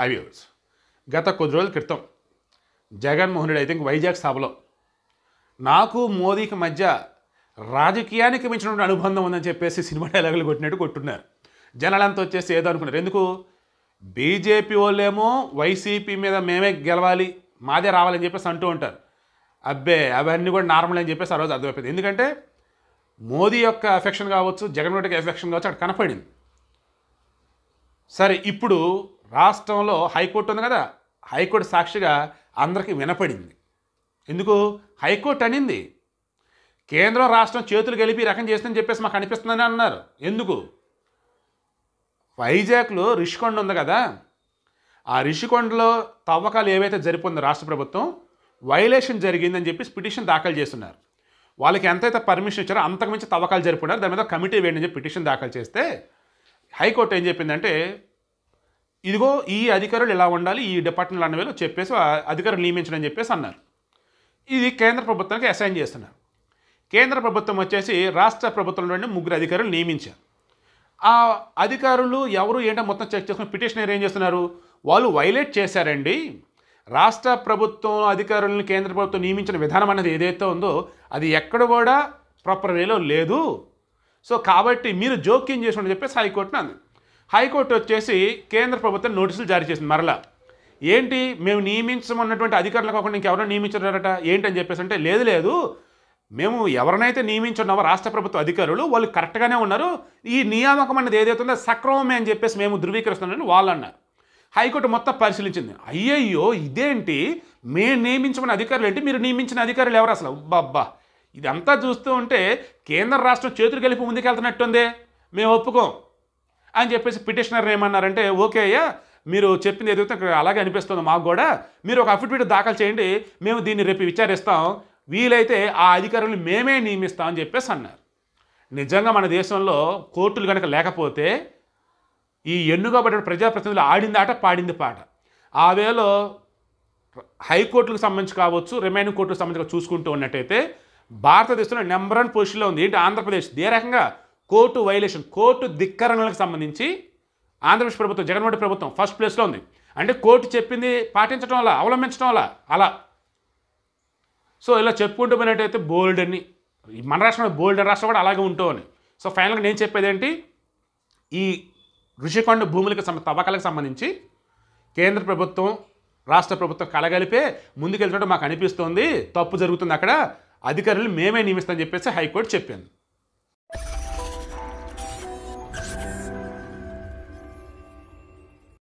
Highways గత కొద్ది రోజుల క్రితం జగన్మోహన్ రెడ్డి ఐ థింక్ వైజాగ్ సభలో నాకు మోదీకి మధ్య రాజకీయానికి మించినటువంటి అనుబంధం ఉందని చెప్పేసి సినిమా డైలాగులు కొట్టినట్టు కొట్టున్నారు. జనాలంతా వచ్చేసి ఏదో అనుకున్నారు. ఎందుకు? బీజేపీ వాళ్ళేమో వైసీపీ మీద మేమే గెలవాలి మాదే రావాలని చెప్పేసి అంటూ ఉంటారు. అబ్బే అవన్నీ కూడా నార్మల్ అని చెప్పేసి ఆ రోజు అర్థమైపోయింది. ఎందుకంటే మోదీ యొక్క ఎఫెక్షన్ కావచ్చు జగన్మోహన్ రెడ్డికి ఎఫెక్షన్ కావచ్చు అక్కడ కనపడింది. సరే ఇప్పుడు రాష్ట్రంలో హైకోర్టు ఉంది కదా హైకోర్టు సాక్షిగా అందరికీ వినపడింది. ఎందుకు? హైకోర్టు అనింది. కేంద్రం రాష్ట్రం చేతులు గెలిపి రకం చేస్తుందని చెప్పేసి మాకు అనిపిస్తుందని అన్నారు. ఎందుకు? వైజాగ్లో రిషికొండ ఉంది కదా ఆ రిషికొండలో తవ్వకాలు ఏవైతే జరిపిందో రాష్ట్ర ప్రభుత్వం వైలేషన్ జరిగిందని చెప్పేసి పిటిషన్ దాఖలు చేస్తున్నారు. వాళ్ళకి ఎంతైతే పర్మిషన్ ఇచ్చారో అంతకుమించి తవ్వకాలు జరుపుకున్నారు దాని మీద కమిటీ వేయండి అని చెప్పి పిటిషన్ దాఖలు చేస్తే హైకోర్టు ఏం చెప్పిందంటే ఇదిగో ఈ అధికారులు ఇలా ఉండాలి ఈ డిపార్ట్మెంట్ అన్న వేళ చెప్పేసి ఆ అధికారులు నియమించడం అని చెప్పేసి అన్నారు. ఇది కేంద్ర ప్రభుత్వానికి అసైన్ చేస్తున్నారు. కేంద్ర ప్రభుత్వం వచ్చేసి రాష్ట్ర ప్రభుత్వం నుండి ముగ్గురు అధికారులు నియమించారు. ఆ అధికారులు ఎవరు ఏంటో మొత్తం చెక్ చేసుకుని పిటిషనర్ ఏం చేస్తున్నారు? వాళ్ళు వైలేట్ చేశారండి. రాష్ట్ర ప్రభుత్వం అధికారులను కేంద్ర ప్రభుత్వం నియమించిన విధానం అనేది ఏదైతే ఉందో అది ఎక్కడ కూడా ప్రాపర్ వేలో లేదు. సో కాబట్టి మీరు జోక్యం చేసుకోండి చెప్పేసి హైకోర్టును అంది. హైకోర్టు వచ్చేసి కేంద్ర ప్రభుత్వం నోటీసులు జారీ చేసింది మరలా. ఏంటి మేము నియమించమన్నటువంటి అధికారులు కాకుండా ఇంకెవరో నియమించారట ఏంటని చెప్పేసి అంటే లేదు లేదు. మేము ఎవరినైతే నియమించున్నామో రాష్ట్ర ప్రభుత్వ అధికారులు వాళ్ళు కరెక్ట్గానే ఉన్నారు. ఈ నియామకం అనేది ఏదైతే ఉందో సక్రమమే అని చెప్పేసి మేము ధృవీకరిస్తున్నామని వాళ్ళు అన్నారు. హైకోర్టు మొత్తం పరిశీలించింది. అయ్యయ్యో ఇదేంటి? మేము నియమించమని అధికారులు ఏంటి? మీరు నియమించిన అధికారులు ఎవరు అసలు? అబ్బా ఇదంతా చూస్తూ ఉంటే కేంద్ర రాష్ట్రం చేతులు కలిపి ముందుకెళ్తున్నట్టుందే. మేము ఒప్పుకోం. అని చెప్పేసి పిటిషనర్ ఏమన్నారంటే ఓకే అయ్యా మీరు చెప్పింది ఏదైతే అలాగే అనిపిస్తుందో మాకు కూడా మీరు ఒక అఫిడవిట్ దాఖలు చేయండి మేము దీన్ని రేపు విచారిస్తాం. వీలైతే ఆ అధికారులను మేమే నియమిస్తాం అని చెప్పేసి అన్నారు. నిజంగా మన దేశంలో కోర్టులు కనుక లేకపోతే ఈ ఎన్నుకోబడిన ప్రజాప్రతినిధులు ఆడింది ఆట పాడింది పాట. ఆ వేలో హైకోర్టులకు సంబంధించి కావచ్చు రిమైనింగ్ కోర్టులకు సంబంధించి చూసుకుంటూ ఉన్నట్టయితే భారతదేశంలో నెంబర్ వన్ పొజిషన్లో ఉంది. ఏంటి? ఆంధ్రప్రదేశ్. ఏ రకంగా కోర్టు వైలేషన్ కోర్టు ధిక్కరణలకు సంబంధించి ఆంధ్రప్రదేశ్ ప్రభుత్వం జగన్మోహన్ ప్రభుత్వం ఫస్ట్ ప్లేస్లో ఉంది. అంటే కోర్టు చెప్పింది పాటించడం వల్ల అవలంబించడం వల్ల అలా. సో ఇలా చెప్పుకుంటూ పోయినట్టయితే బోల్డ్ అని ఈ మన రాష్ట్రంలో బోల్డ్ రాష్ట్రం కూడా అలాగే ఉంటూ అని సో ఫైనల్గా నేను చెప్పేది ఏంటి? ఈ ఋషికొండ భూములకు సంబంధ తవ్వకాలకు సంబంధించి కేంద్ర ప్రభుత్వం రాష్ట్ర ప్రభుత్వం కలగలిపే ముందుకెళ్తున్నట్టు మాకు అనిపిస్తోంది. తప్పు జరుగుతుంది అక్కడ. అధికారులు మేమే నియమిస్తామని చెప్పేసి హైకోర్టు చెప్పింది.